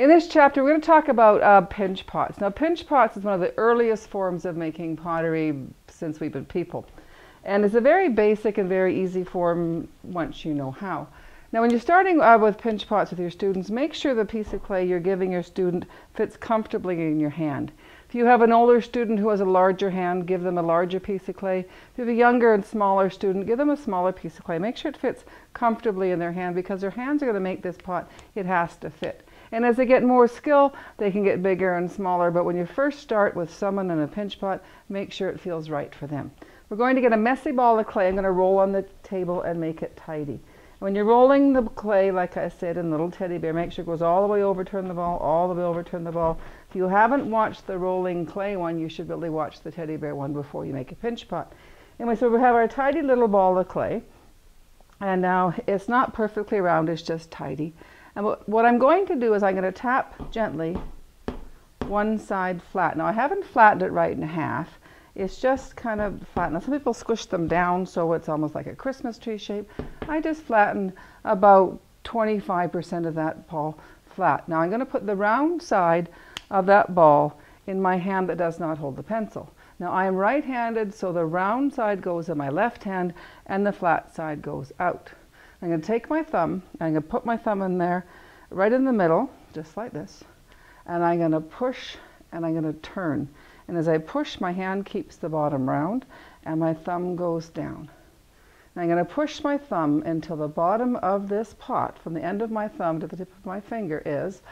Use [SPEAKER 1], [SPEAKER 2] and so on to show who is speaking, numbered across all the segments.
[SPEAKER 1] In this chapter, we're going to talk about uh, pinch pots. Now, pinch pots is one of the earliest forms of making pottery since we've been people. And it's a very basic and very easy form once you know how. Now, when you're starting uh, with pinch pots with your students, make sure the piece of clay you're giving your student fits comfortably in your hand. If you have an older student who has a larger hand, give them a larger piece of clay. If you have a younger and smaller student, give them a smaller piece of clay. Make sure it fits comfortably in their hand because their hands are going to make this pot. It has to fit. And as they get more skill, they can get bigger and smaller. But when you first start with someone in a pinch pot, make sure it feels right for them. We're going to get a messy ball of clay. I'm going to roll on the table and make it tidy. When you're rolling the clay, like I said in Little Teddy Bear, make sure it goes all the way over, turn the ball, all the way over, turn the ball. If you haven't watched the rolling clay one, you should really watch the Teddy Bear one before you make a pinch pot. Anyway, so we have our tidy little ball of clay. And now it's not perfectly round, it's just tidy. And what I'm going to do is I'm going to tap gently one side flat. Now I haven't flattened it right in half. It's just kind of flat. Now some people squish them down so it's almost like a Christmas tree shape. I just flattened about 25% of that ball flat. Now I'm going to put the round side of that ball in my hand that does not hold the pencil. Now I am right-handed so the round side goes in my left hand and the flat side goes out. I'm going to take my thumb, I'm going to put my thumb in there right in the middle, just like this, and I'm going to push and I'm going to turn. And as I push, my hand keeps the bottom round and my thumb goes down. And I'm going to push my thumb until the bottom of this pot, from the end of my thumb to the tip of my finger, is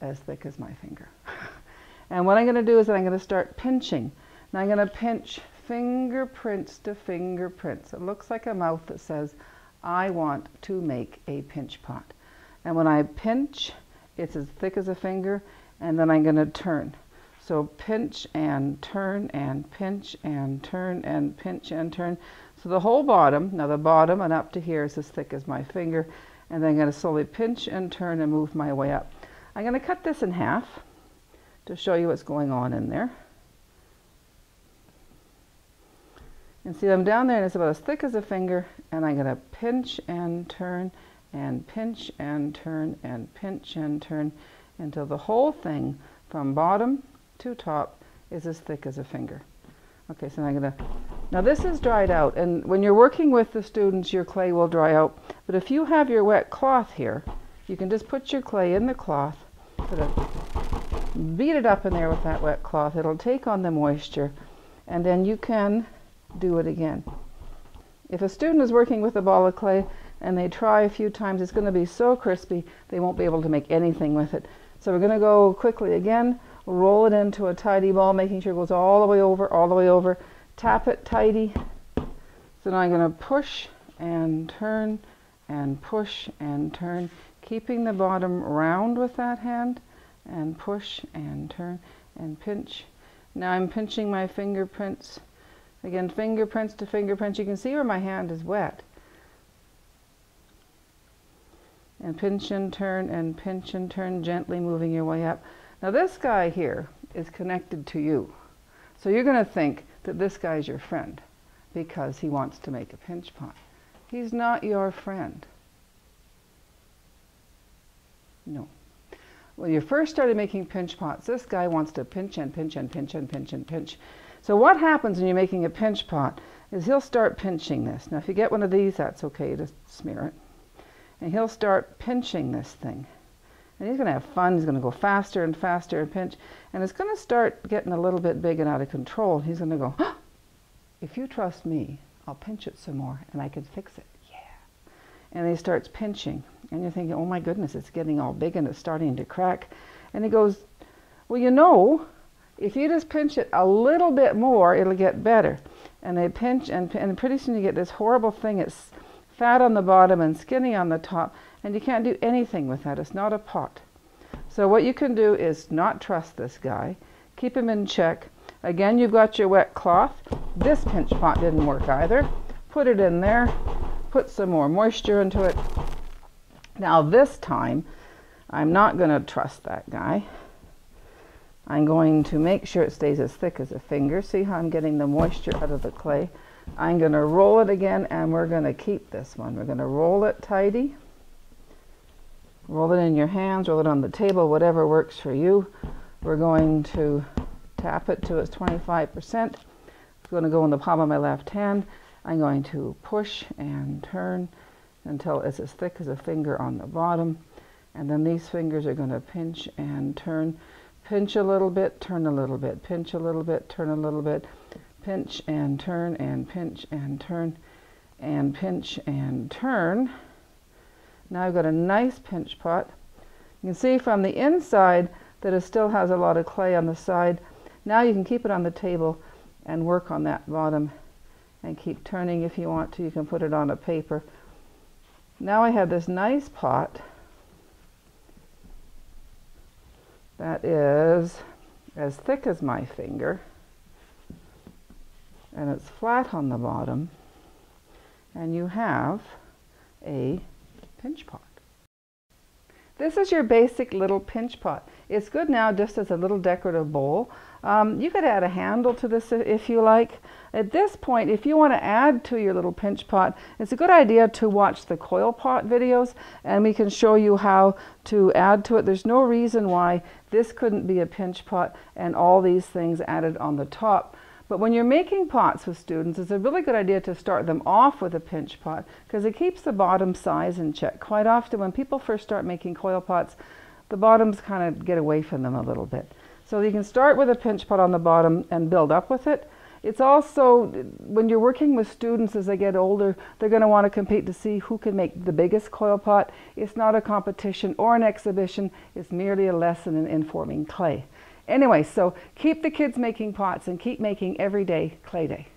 [SPEAKER 1] as thick as my finger. and what I'm going to do is I'm going to start pinching. And I'm going to pinch fingerprints to fingerprints. It looks like a mouth that says, I want to make a pinch pot. And when I pinch, it's as thick as a finger, and then I'm going to turn. So pinch and turn and pinch and turn and pinch and turn. So the whole bottom, now the bottom and up to here is as thick as my finger, and then I'm going to slowly pinch and turn and move my way up. I'm going to cut this in half to show you what's going on in there. And see, I'm down there and it's about as thick as a finger, and I'm going to pinch and turn and pinch and turn and pinch and turn until the whole thing from bottom to top is as thick as a finger. Okay, so I'm going to, now this is dried out, and when you're working with the students, your clay will dry out. But if you have your wet cloth here, you can just put your clay in the cloth, beat it up in there with that wet cloth. It'll take on the moisture, and then you can do it again. If a student is working with a ball of clay and they try a few times, it's going to be so crispy they won't be able to make anything with it. So we're going to go quickly again, roll it into a tidy ball, making sure it goes all the way over, all the way over. Tap it tidy. So now I'm going to push and turn and push and turn, keeping the bottom round with that hand, and push and turn and pinch. Now I'm pinching my fingerprints Again, fingerprints to fingerprints. You can see where my hand is wet. And pinch and turn and pinch and turn, gently moving your way up. Now this guy here is connected to you. So you're going to think that this guy's your friend because he wants to make a pinch pot. He's not your friend. No. When you first started making pinch pots, this guy wants to pinch and pinch and pinch and pinch and pinch. So what happens when you're making a pinch pot is he'll start pinching this. Now if you get one of these, that's okay, to smear it. And he'll start pinching this thing. And he's going to have fun. He's going to go faster and faster and pinch. And it's going to start getting a little bit big and out of control. He's going to go, if you trust me, I'll pinch it some more and I can fix it. Yeah. And he starts pinching. And you're thinking, oh my goodness, it's getting all big and it's starting to crack. And he goes, well, you know, if you just pinch it a little bit more, it'll get better. And they pinch, and, and pretty soon you get this horrible thing. It's fat on the bottom and skinny on the top, and you can't do anything with that. It's not a pot. So what you can do is not trust this guy. Keep him in check. Again, you've got your wet cloth. This pinch pot didn't work either. Put it in there. Put some more moisture into it. Now this time, I'm not going to trust that guy. I'm going to make sure it stays as thick as a finger. See how I'm getting the moisture out of the clay? I'm going to roll it again and we're going to keep this one. We're going to roll it tidy. Roll it in your hands, roll it on the table, whatever works for you. We're going to tap it to its 25%. It's going to go in the palm of my left hand. I'm going to push and turn until it's as thick as a finger on the bottom. And then these fingers are going to pinch and turn. Pinch a little bit, turn a little bit, pinch a little bit, turn a little bit, pinch and turn and pinch and turn and pinch and turn. Now I've got a nice pinch pot. You can see from the inside that it still has a lot of clay on the side. Now you can keep it on the table and work on that bottom and keep turning if you want to. You can put it on a paper. Now I have this nice pot that is as thick as my finger and it's flat on the bottom and you have a pinch pot. This is your basic little pinch pot. It's good now just as a little decorative bowl. Um, you could add a handle to this if you like. At this point, if you want to add to your little pinch pot, it's a good idea to watch the coil pot videos and we can show you how to add to it. There's no reason why this couldn't be a pinch pot and all these things added on the top. But when you're making pots with students, it's a really good idea to start them off with a pinch pot because it keeps the bottom size in check. Quite often when people first start making coil pots, the bottoms kind of get away from them a little bit. So you can start with a pinch pot on the bottom and build up with it. It's also, when you're working with students as they get older, they're going to want to compete to see who can make the biggest coil pot. It's not a competition or an exhibition, it's merely a lesson in informing clay. Anyway, so keep the kids making pots and keep making every day clay day.